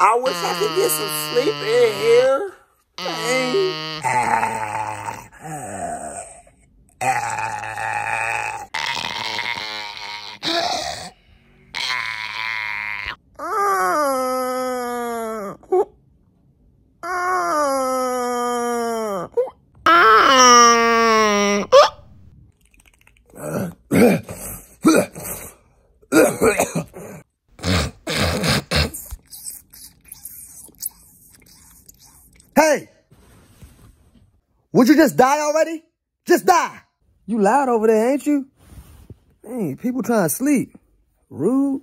I wish I could get some sleep in here. Dang. Hey! Would you just die already? Just die! You loud over there, ain't you? Hey, people trying to sleep. Rude.